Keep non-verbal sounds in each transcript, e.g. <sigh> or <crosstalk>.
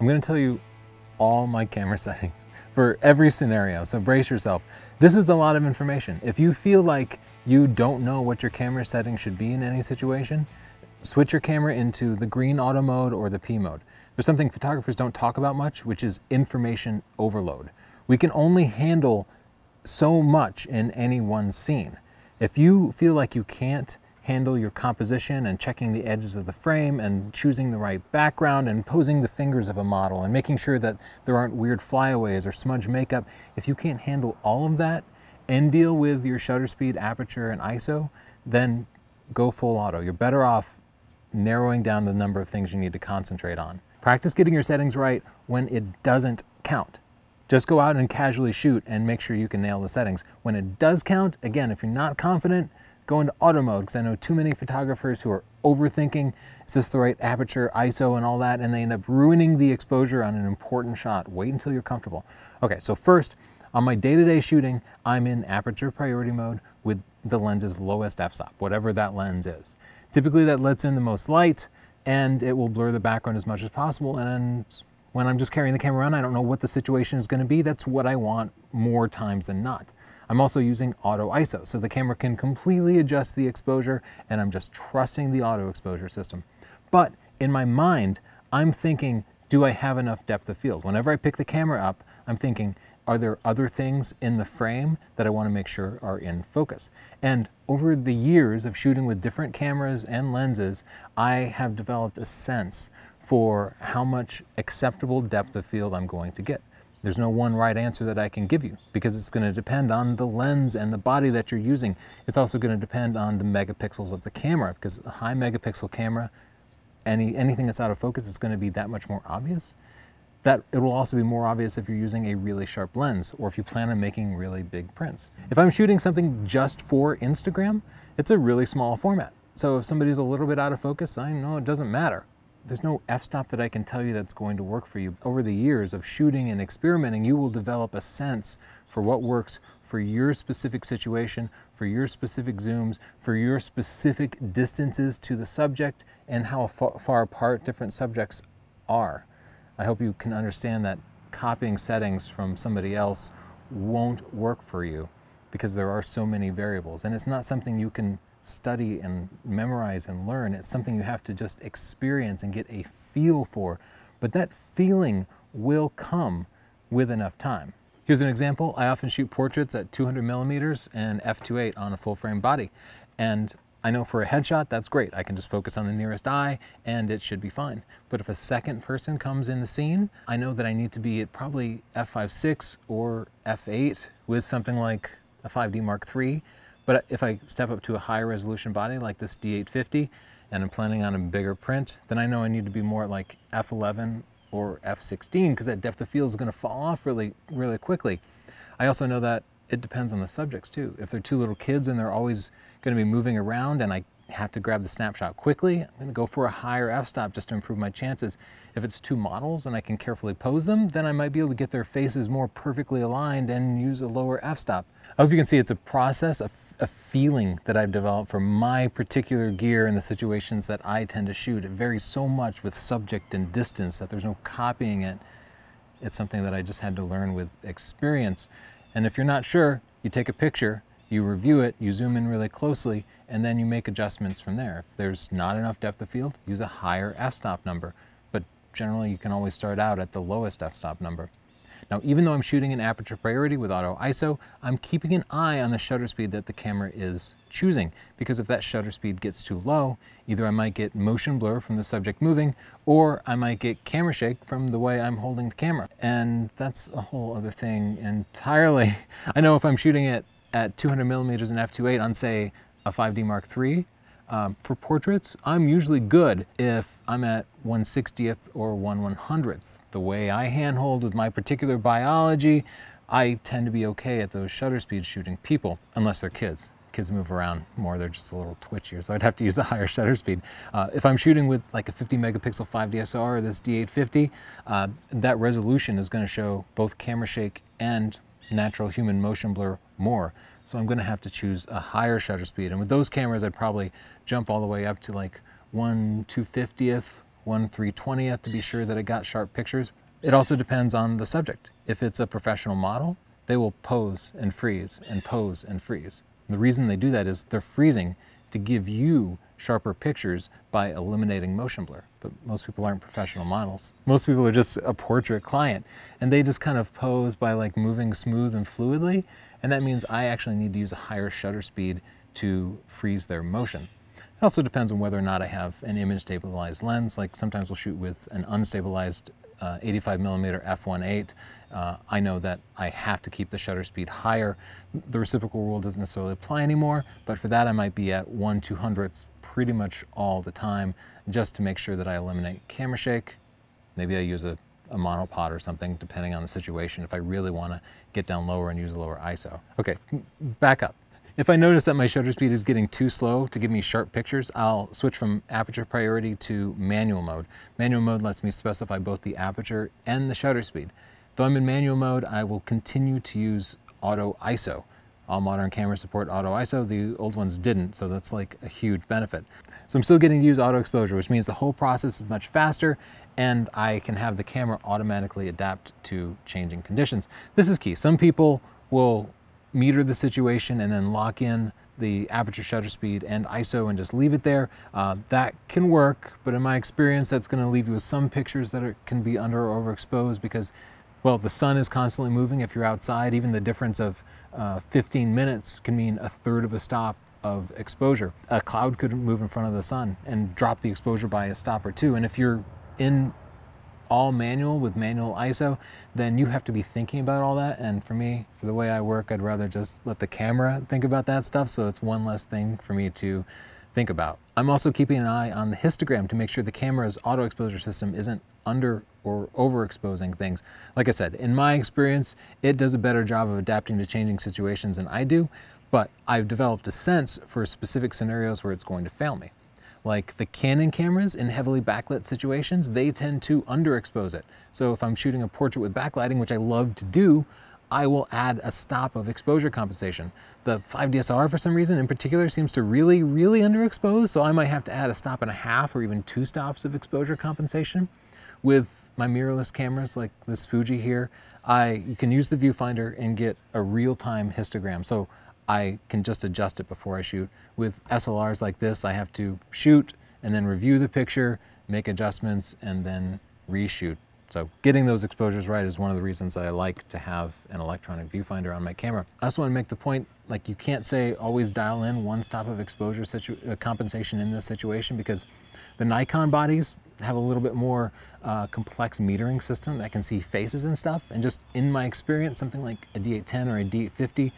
I'm gonna tell you all my camera <laughs> settings for every scenario, so brace yourself. This is a lot of information. If you feel like you don't know what your camera settings should be in any situation, switch your camera into the green auto mode or the P mode. There's something photographers don't talk about much, which is information overload. We can only handle so much in any one scene. If you feel like you can't handle your composition and checking the edges of the frame and choosing the right background and posing the fingers of a model and making sure that there aren't weird flyaways or smudge makeup, if you can't handle all of that and deal with your shutter speed, aperture, and ISO, then go full auto. You're better off narrowing down the number of things you need to concentrate on. Practice getting your settings right when it doesn't count. Just go out and casually shoot and make sure you can nail the settings. When it does count, again, if you're not confident, go into auto mode because I know too many photographers who are overthinking, is this the right aperture, ISO and all that, and they end up ruining the exposure on an important shot. Wait until you're comfortable. Okay, so first, on my day-to-day -day shooting, I'm in aperture priority mode with the lens's lowest f-stop, whatever that lens is. Typically that lets in the most light and it will blur the background as much as possible. And when I'm just carrying the camera around, I don't know what the situation is gonna be. That's what I want more times than not. I'm also using auto ISO, so the camera can completely adjust the exposure and I'm just trusting the auto exposure system. But in my mind, I'm thinking, do I have enough depth of field? Whenever I pick the camera up, I'm thinking, are there other things in the frame that I want to make sure are in focus? And over the years of shooting with different cameras and lenses, I have developed a sense for how much acceptable depth of field I'm going to get. There's no one right answer that I can give you because it's going to depend on the lens and the body that you're using. It's also going to depend on the megapixels of the camera because a high megapixel camera, any, anything that's out of focus is going to be that much more obvious that it will also be more obvious if you're using a really sharp lens or if you plan on making really big prints. If I'm shooting something just for Instagram, it's a really small format. So if somebody's a little bit out of focus, I know it doesn't matter. There's no f-stop that I can tell you that's going to work for you. Over the years of shooting and experimenting, you will develop a sense for what works for your specific situation, for your specific zooms, for your specific distances to the subject, and how far apart different subjects are. I hope you can understand that copying settings from somebody else won't work for you because there are so many variables. And it's not something you can study and memorize and learn. It's something you have to just experience and get a feel for. But that feeling will come with enough time. Here's an example. I often shoot portraits at 200 millimeters and f2.8 on a full frame body. And I know for a headshot, that's great. I can just focus on the nearest eye and it should be fine. But if a second person comes in the scene, I know that I need to be at probably f5.6 or f8 with something like a 5D Mark III. But if I step up to a higher resolution body like this D850 and I'm planning on a bigger print, then I know I need to be more like f11 or f16 because that depth of field is going to fall off really, really quickly. I also know that it depends on the subjects too. If they're two little kids and they're always going to be moving around and I have to grab the snapshot quickly, I'm going to go for a higher f-stop just to improve my chances. If it's two models and I can carefully pose them, then I might be able to get their faces more perfectly aligned and use a lower f-stop. I hope you can see it's a process, a, a feeling that I've developed for my particular gear and the situations that I tend to shoot. It varies so much with subject and distance that there's no copying it. It's something that I just had to learn with experience. And if you're not sure, you take a picture you review it, you zoom in really closely, and then you make adjustments from there. If there's not enough depth of field, use a higher f-stop number, but generally you can always start out at the lowest f-stop number. Now, even though I'm shooting in aperture priority with auto ISO, I'm keeping an eye on the shutter speed that the camera is choosing, because if that shutter speed gets too low, either I might get motion blur from the subject moving, or I might get camera shake from the way I'm holding the camera. And that's a whole other thing entirely. <laughs> I know if I'm shooting it at 200 millimeters and f2.8 on say a 5D Mark III, um, for portraits, I'm usually good if I'm at 1 60th or 1 100th. The way I handhold with my particular biology, I tend to be okay at those shutter speeds shooting people, unless they're kids. Kids move around more, they're just a little twitchier, so I'd have to use a higher <laughs> shutter speed. Uh, if I'm shooting with like a 50 megapixel 5DSR or this D850, uh, that resolution is going to show both camera shake and natural human motion blur more. So I'm going to have to choose a higher shutter speed. And with those cameras, I'd probably jump all the way up to like 1 250th, 1 320th to be sure that I got sharp pictures. It also depends on the subject. If it's a professional model, they will pose and freeze and pose and freeze. The reason they do that is they're freezing to give you sharper pictures by eliminating motion blur. But most people aren't professional models. Most people are just a portrait client and they just kind of pose by like moving smooth and fluidly. And that means I actually need to use a higher shutter speed to freeze their motion. It also depends on whether or not I have an image stabilized lens. Like sometimes we'll shoot with an unstabilized uh, 85 millimeter f1.8. Uh, I know that I have to keep the shutter speed higher. The reciprocal rule doesn't necessarily apply anymore, but for that I might be at 1 200ths pretty much all the time just to make sure that I eliminate camera shake. Maybe I use a, a monopod or something depending on the situation if I really want to get down lower and use a lower ISO. Okay, back up. If I notice that my shutter speed is getting too slow to give me sharp pictures, I'll switch from aperture priority to manual mode. Manual mode lets me specify both the aperture and the shutter speed. Though I'm in manual mode, I will continue to use auto ISO. All modern cameras support auto ISO, the old ones didn't, so that's like a huge benefit. So I'm still getting to use auto exposure, which means the whole process is much faster and I can have the camera automatically adapt to changing conditions. This is key. Some people will meter the situation and then lock in the aperture shutter speed and ISO and just leave it there. Uh, that can work, but in my experience, that's gonna leave you with some pictures that are, can be under or overexposed because, well, the sun is constantly moving if you're outside. Even the difference of uh, 15 minutes can mean a third of a stop of exposure. A cloud could move in front of the sun and drop the exposure by a stop or two. And if you're in all manual with manual ISO, then you have to be thinking about all that. And for me, for the way I work, I'd rather just let the camera think about that stuff. So it's one less thing for me to think about. I'm also keeping an eye on the histogram to make sure the camera's auto exposure system isn't under or overexposing things. Like I said, in my experience, it does a better job of adapting to changing situations than I do, but I've developed a sense for specific scenarios where it's going to fail me. Like the Canon cameras in heavily backlit situations, they tend to underexpose it. So if I'm shooting a portrait with backlighting, which I love to do, I will add a stop of exposure compensation. The 5DSR for some reason in particular seems to really, really underexpose, so I might have to add a stop and a half or even two stops of exposure compensation. With my mirrorless cameras like this Fuji here, I you can use the viewfinder and get a real-time histogram. So I can just adjust it before I shoot. With SLRs like this, I have to shoot and then review the picture, make adjustments, and then reshoot. So getting those exposures right is one of the reasons that I like to have an electronic viewfinder on my camera. I also want to make the point, like you can't say always dial in one stop of exposure uh, compensation in this situation because the Nikon bodies have a little bit more uh, complex metering system that can see faces and stuff. And just in my experience, something like a D810 or a D850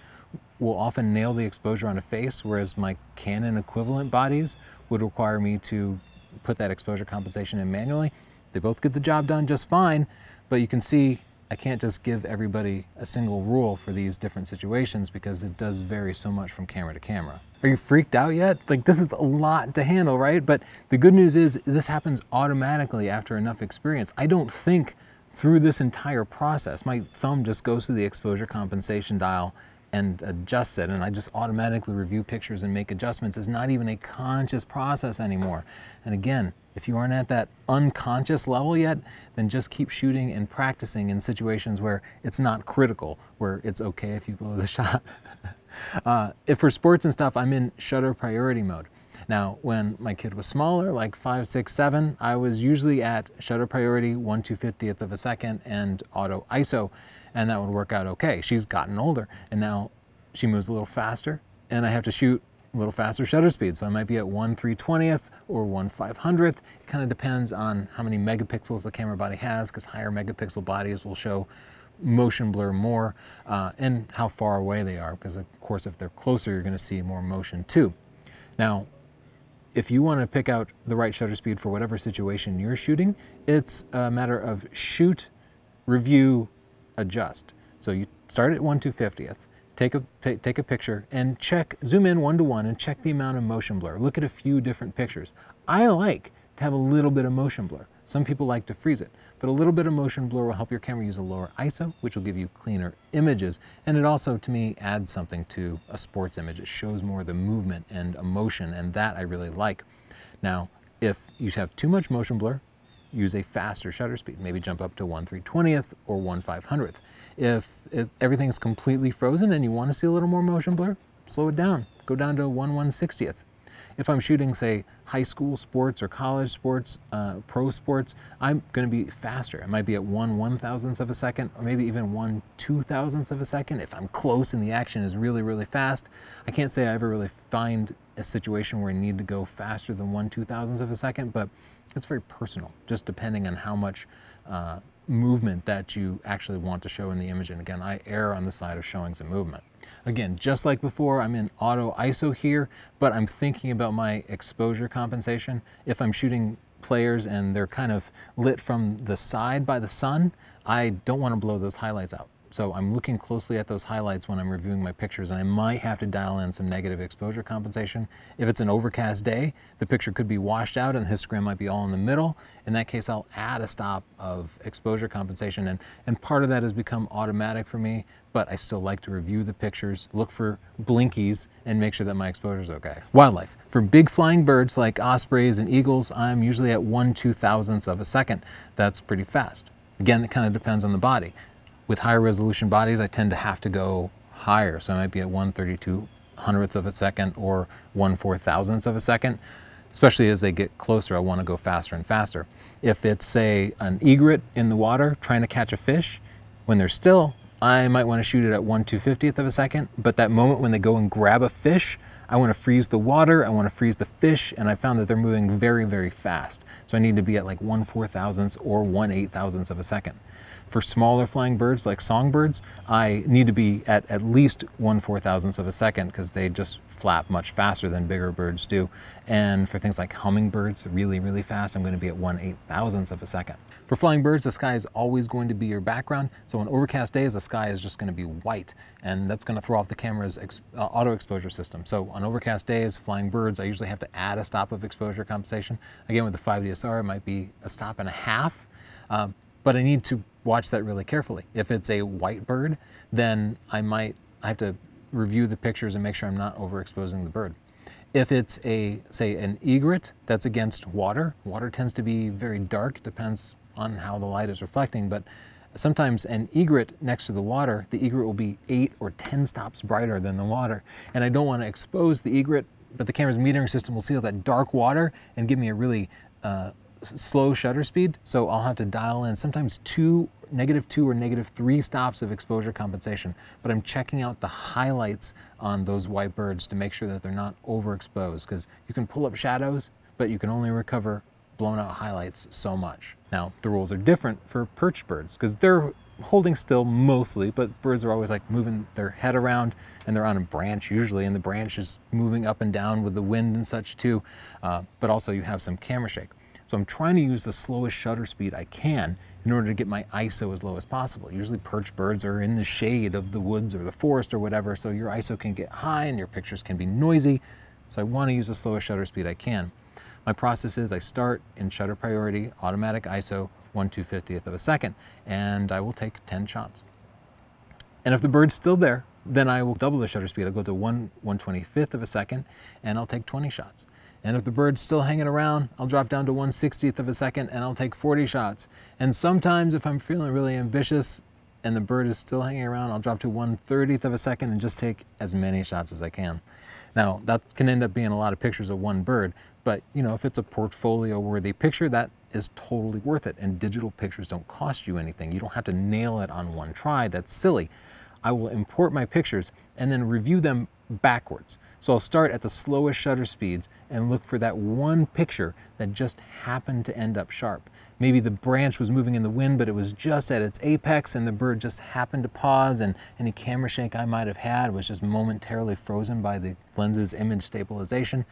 will often nail the exposure on a face, whereas my Canon equivalent bodies would require me to put that exposure compensation in manually. They both get the job done just fine, but you can see I can't just give everybody a single rule for these different situations because it does vary so much from camera to camera. Are you freaked out yet? Like this is a lot to handle, right? But the good news is this happens automatically after enough experience. I don't think through this entire process. My thumb just goes to the exposure compensation dial and adjusts it and I just automatically review pictures and make adjustments It's not even a conscious process anymore. And again, if you aren't at that unconscious level yet, then just keep shooting and practicing in situations where it's not critical, where it's okay if you blow the <laughs> shot. uh, if for sports and stuff, I'm in shutter priority mode. Now, when my kid was smaller, like five, six, seven, I was usually at shutter priority, 1 250th of a second, and auto ISO and that would work out okay. She's gotten older and now she moves a little faster and I have to shoot a little faster shutter speed. So I might be at 1 320th or 1 500th. It kind of depends on how many megapixels the camera body has because higher megapixel bodies will show motion blur more uh, and how far away they are because of course if they're closer you're going to see more motion too. Now if you want to pick out the right shutter speed for whatever situation you're shooting, it's a matter of shoot, review, adjust. So you start at 1 250th, take a, take a picture and check, zoom in one to one and check the amount of motion blur. Look at a few different pictures. I like to have a little bit of motion blur. Some people like to freeze it, but a little bit of motion blur will help your camera use a lower ISO, which will give you cleaner images. And it also, to me, adds something to a sports image. It shows more the movement and emotion, and that I really like. Now, if you have too much motion blur, use a faster shutter speed, maybe jump up to 1 320th or 1 500th. If, if everything's completely frozen and you want to see a little more motion blur, slow it down. Go down to 1 160th. If I'm shooting, say, high school sports or college sports, uh, pro sports, I'm going to be faster. I might be at 1 one thousandth of a second or maybe even 1 two thousandths of a second. If I'm close and the action is really, really fast, I can't say I ever really find a situation where I need to go faster than 1 two thousandths of a second, but it's very personal, just depending on how much uh, movement that you actually want to show in the image. And again, I err on the side of showing some movement. Again, just like before, I'm in auto ISO here, but I'm thinking about my exposure compensation. If I'm shooting players and they're kind of lit from the side by the sun, I don't want to blow those highlights out. So I'm looking closely at those highlights when I'm reviewing my pictures and I might have to dial in some negative exposure compensation. If it's an overcast day, the picture could be washed out and the histogram might be all in the middle. In that case, I'll add a stop of exposure compensation and, and part of that has become automatic for me, but I still like to review the pictures, look for blinkies and make sure that my exposure is okay. Wildlife. For big flying birds like ospreys and eagles, I'm usually at one two thousandths of a second. That's pretty fast. Again, it kind of depends on the body. With higher resolution bodies, I tend to have to go higher. So I might be at 1 32 hundredth of a second or 1 4 thousandths of a second. Especially as they get closer, I want to go faster and faster. If it's, say, an egret in the water trying to catch a fish, when they're still, I might want to shoot it at 1 250th of a second. But that moment when they go and grab a fish, I want to freeze the water, I want to freeze the fish, and I found that they're moving very, very fast. So I need to be at like 1 4 thousandths or 1 8 thousandths of a second. For smaller flying birds like songbirds, I need to be at at least 1 4 thousandths of a second because they just flap much faster than bigger birds do. And for things like hummingbirds, really, really fast, I'm going to be at 1 8 thousandths of a second. For flying birds, the sky is always going to be your background. So on overcast days, the sky is just going to be white, and that's going to throw off the camera's ex uh, auto exposure system. So on overcast days, flying birds, I usually have to add a stop of exposure compensation. Again, with the 5DSR, it might be a stop and a half. Um, but I need to watch that really carefully. If it's a white bird, then I might I have to review the pictures and make sure I'm not overexposing the bird. If it's a, say, an egret that's against water, water tends to be very dark, depends on how the light is reflecting, but sometimes an egret next to the water, the egret will be eight or 10 stops brighter than the water. And I don't want to expose the egret, but the camera's metering system will see all that dark water and give me a really uh, slow shutter speed, so I'll have to dial in sometimes two, negative two or negative three stops of exposure compensation, but I'm checking out the highlights on those white birds to make sure that they're not overexposed, because you can pull up shadows, but you can only recover blown out highlights so much. Now, the rules are different for perch birds, because they're holding still mostly, but birds are always like moving their head around and they're on a branch usually, and the branch is moving up and down with the wind and such too. Uh, but also you have some camera shake. So I'm trying to use the slowest shutter speed I can in order to get my ISO as low as possible. Usually perch birds are in the shade of the woods or the forest or whatever, so your ISO can get high and your pictures can be noisy. So I want to use the slowest shutter speed I can. My process is I start in shutter priority, automatic ISO, 1 250th of a second, and I will take 10 shots. And if the bird's still there, then I will double the shutter speed. I'll go to 1 125th of a second, and I'll take 20 shots. And if the bird's still hanging around, I'll drop down to 1 60th of a second and I'll take 40 shots. And sometimes if I'm feeling really ambitious and the bird is still hanging around, I'll drop to 1 30th of a second and just take as many shots as I can. Now, that can end up being a lot of pictures of one bird, but you know, if it's a portfolio worthy picture, that is totally worth it. And digital pictures don't cost you anything. You don't have to nail it on one try. That's silly. I will import my pictures and then review them backwards. So I'll start at the slowest shutter speeds and look for that one picture that just happened to end up sharp. Maybe the branch was moving in the wind, but it was just at its apex and the bird just happened to pause and any camera shake I might have had was just momentarily frozen by the lens's image stabilization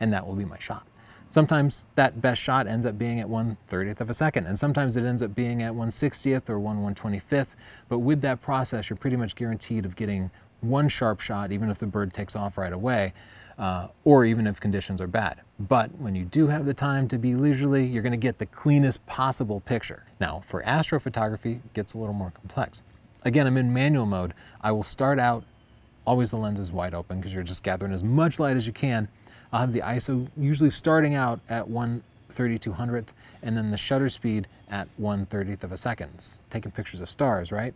and that will be my shot. Sometimes that best shot ends up being at 1 30th of a second, and sometimes it ends up being at 1 60th or 1 125th. But with that process, you're pretty much guaranteed of getting one sharp shot, even if the bird takes off right away, uh, or even if conditions are bad. But when you do have the time to be leisurely, you're going to get the cleanest possible picture. Now, for astrophotography, it gets a little more complex. Again, I'm in manual mode. I will start out, always the lens is wide open because you're just gathering as much light as you can. I'll have the ISO usually starting out at 1 3200th and then the shutter speed at 1 30th of a second. It's taking pictures of stars, right?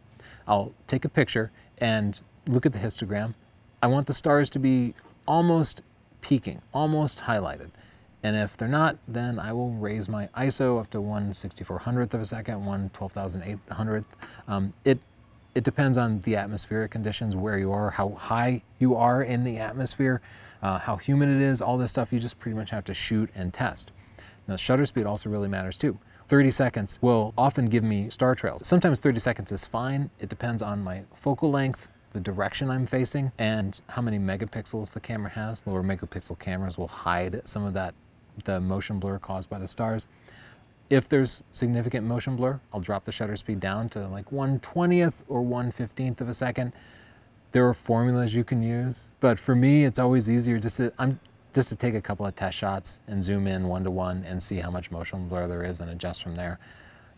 I'll take a picture and look at the histogram. I want the stars to be almost peaking, almost highlighted. And if they're not, then I will raise my ISO up to 1 6400th of a second, 1 12,800th. Um, it, it depends on the atmospheric conditions, where you are, how high you are in the atmosphere, uh, how humid it is, all this stuff you just pretty much have to shoot and test. Now shutter speed also really matters too. 30 seconds will often give me star trails. Sometimes 30 seconds is fine. It depends on my focal length, the direction I'm facing, and how many megapixels the camera has. Lower megapixel cameras will hide some of that the motion blur caused by the stars. If there's significant motion blur, I'll drop the shutter speed down to like 1 20th or 1 15th of a second. There are formulas you can use, but for me, it's always easier just to, I'm, just to take a couple of test shots and zoom in one to one and see how much motion blur there is and adjust from there.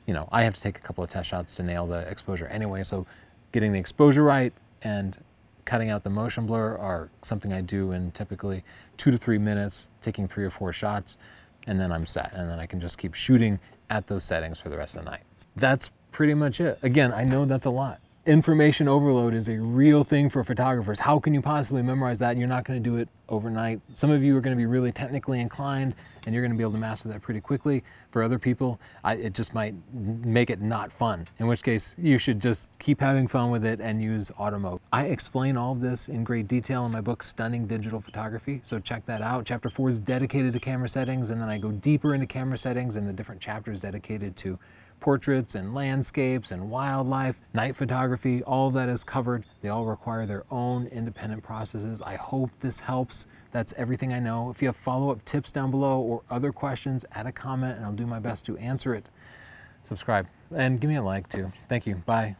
You know, I have to take a couple of test shots to nail the exposure anyway, so getting the exposure right and cutting out the motion blur are something I do in typically two to three minutes, taking three or four shots, and then I'm set. And then I can just keep shooting at those settings for the rest of the night. That's pretty much it. Again, I know that's a lot information overload is a real thing for photographers. How can you possibly memorize that? You're not going to do it overnight. Some of you are going to be really technically inclined and you're going to be able to master that pretty quickly. For other people, I, it just might make it not fun, in which case you should just keep having fun with it and use auto mode. I explain all of this in great detail in my book, Stunning Digital Photography, so check that out. Chapter four is dedicated to camera settings and then I go deeper into camera settings and the different chapters dedicated to portraits and landscapes and wildlife, night photography, all that is covered. They all require their own independent processes. I hope this helps. That's everything I know. If you have follow-up tips down below or other questions, add a comment and I'll do my best to answer it. Subscribe and give me a like too. Thank you. Bye.